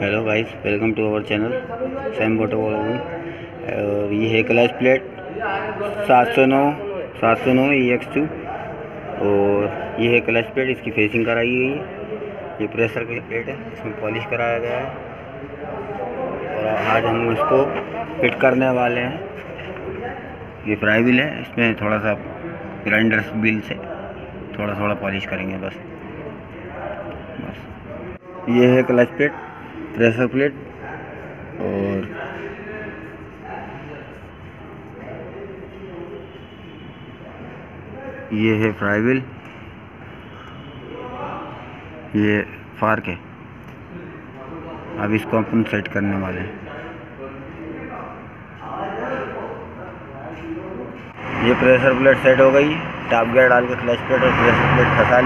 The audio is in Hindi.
Hello guys welcome to our channel Sam Moto और ये है क्लच प्लेट सात सौ नौ, सात सौ नौ ई एक्स टू और ये है क्लच प्लेट इसकी फेसिंग कराई गई है। ये प्रेशर की प्लेट है, इसमें पॉलिश कराया गया है। और आज हम इसको फिट करने वाले हैं। ये फ्राई व्हील है, इसमें थोड़ा सा ग्राइंडर बिल से थोड़ा थोड़ा पॉलिश करेंगे बस। बस। ये है क्लच प्लेट प्रेशर प्लेट और ये है फ्राई व्हील। ये फार्क है। अब इसको अपन सेट करने वाले हैं। ये प्रेशर प्लेट सेट हो गई। टॉप गियर डाल के क्लच प्लेट और प्रेशर प्लेट फंसा